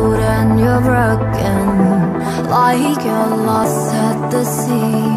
old and you're broken. Like you're lost at the sea.